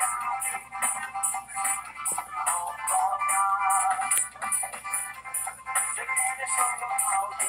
Check out this song